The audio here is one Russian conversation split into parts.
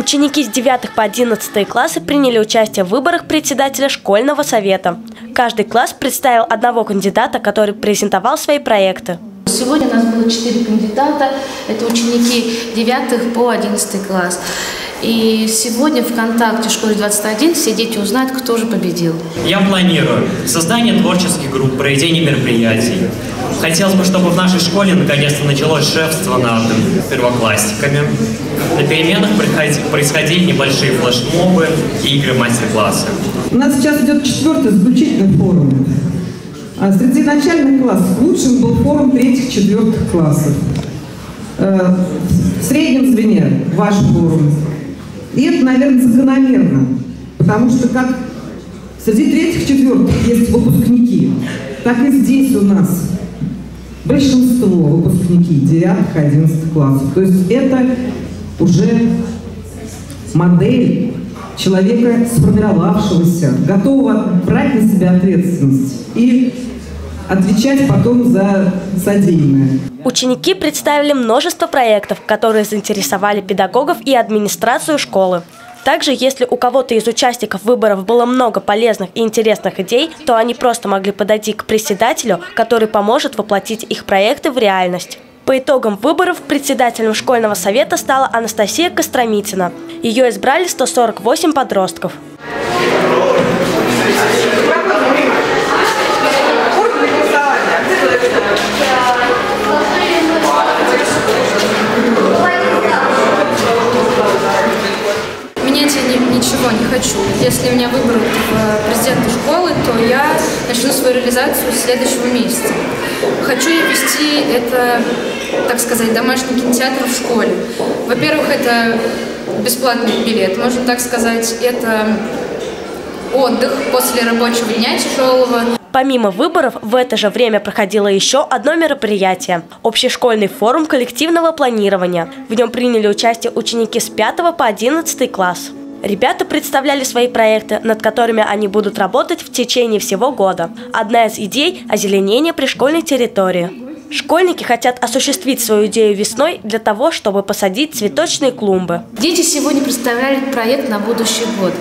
Ученики с 9 по 11 классы приняли участие в выборах председателя школьного совета. Каждый класс представил одного кандидата, который презентовал свои проекты. Сегодня у нас было четыре кандидата. Это ученики 9 по 11 класс. И сегодня в ВКонтакте школе 21 все дети узнают, кто же победил. Я планирую создание творческих групп, проведение мероприятий. Хотелось бы, чтобы в нашей школе наконец-то началось шефство над первоклассниками. На переменах происходили небольшие флешмобы, игры, мастер-классы. У нас сейчас идет четвертый заключительный форум. А среди начальных классов лучшим был форум третьих-четвертых классов. Э, в среднем звене ваш форум и это, наверное, закономерно, потому что как среди третьих-четвертых есть выпускники, так и здесь у нас большинство выпускники 9-11 классов. То есть это уже модель человека, сформировавшегося, готового брать на себя ответственность и отвечать потом за содеянное. Ученики представили множество проектов, которые заинтересовали педагогов и администрацию школы. Также, если у кого-то из участников выборов было много полезных и интересных идей, то они просто могли подойти к председателю, который поможет воплотить их проекты в реальность. По итогам выборов председателем школьного совета стала Анастасия Костромитина. Ее избрали 148 подростков. Ничего не хочу. Если меня выберут в президенты школы, то я начну свою реализацию с следующего месяца. Хочу я вести это, так сказать, домашний кинотеатр в школе. Во-первых, это бесплатный билет, можно так сказать. Это отдых после рабочего дня тяжелого. Помимо выборов, в это же время проходило еще одно мероприятие – общешкольный форум коллективного планирования. В нем приняли участие ученики с 5 по 11 класс. Ребята представляли свои проекты, над которыми они будут работать в течение всего года. Одна из идей – озеленение пришкольной территории. Школьники хотят осуществить свою идею весной для того, чтобы посадить цветочные клумбы. Дети сегодня представляли проект на будущий год.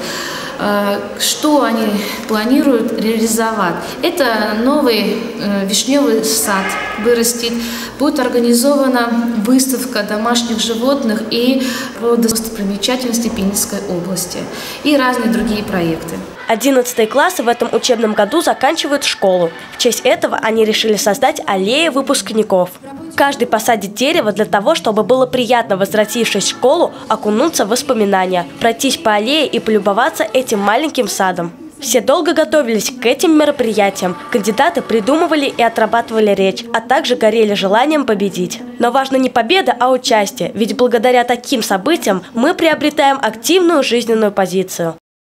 Э, что они планируют реализовать? Это новый э, вишневый сад вырастет, будет организована выставка домашних животных и достопримечательностей Пензенской области и разные другие проекты. 11 классы в этом учебном году заканчивают школу. В честь этого они решили создать аллею выпускников. Каждый посадит дерево для того, чтобы было приятно, возвратившись в школу, окунуться в воспоминания, пройтись по аллее и полюбоваться этим маленьким садом. Все долго готовились к этим мероприятиям. Кандидаты придумывали и отрабатывали речь, а также горели желанием победить. Но важно не победа, а участие, ведь благодаря таким событиям мы приобретаем активную жизненную позицию.